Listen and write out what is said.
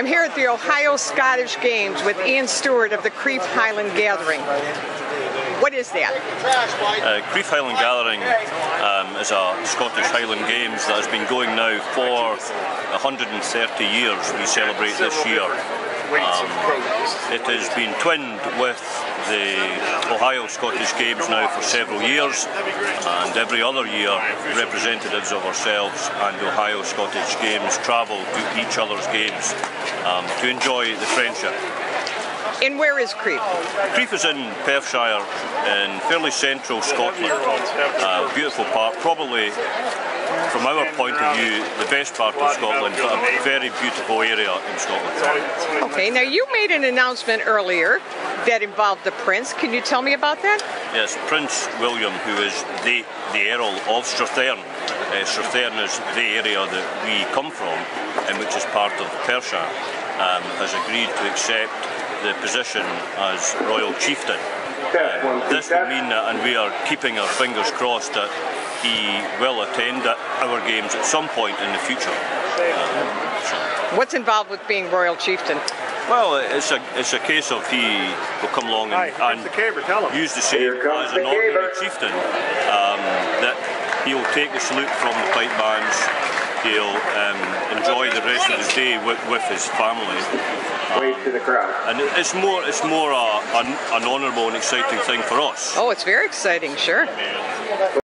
I'm here at the Ohio Scottish Games with Ian Stewart of the Crieff Highland Gathering. What is that? Uh, Highland Gathering um, is a Scottish Highland Games that has been going now for 130 years. We celebrate this year. Um, it has been twinned with the Ohio Scottish Games now for several years, and every other year representatives of ourselves and Ohio Scottish Games travel to each other's games um, to enjoy the friendship. And where is Crieff? Crieff is in Perthshire, in fairly central Scotland. Uh, beautiful part, probably from our point of view, the best part of Scotland, but a very beautiful area in Scotland. Okay, now you made an announcement earlier that involved the Prince. Can you tell me about that? Yes, Prince William, who is the, the Earl of Strathearn. Uh, Strathearn is the area that we come from, and which is part of Perthshire, um, has agreed to accept the position as royal chieftain. Uh, this will mean that, and we are keeping our fingers crossed that he will attend our games at some point in the future. Uh. What's involved with being royal chieftain? Well, it's a it's a case of he will come along and, Hi, and the caber, use the same as an ordinary chieftain. Um, that he will take the salute from the pipe bands. He'll um, enjoy the rest of the day with, with his family. Wave to the crowd. And it's more it's more a, an, an honourable and exciting thing for us. Oh, it's very exciting, sure.